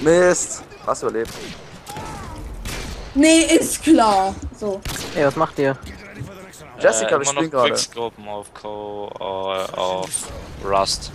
Mist. Was überlebt? Nee, ist klar. So. Ey, was macht ihr? Jessica, äh, wir spielen gerade. Quickscopen auf Co, äh, auf Rust.